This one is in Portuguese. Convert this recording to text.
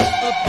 up.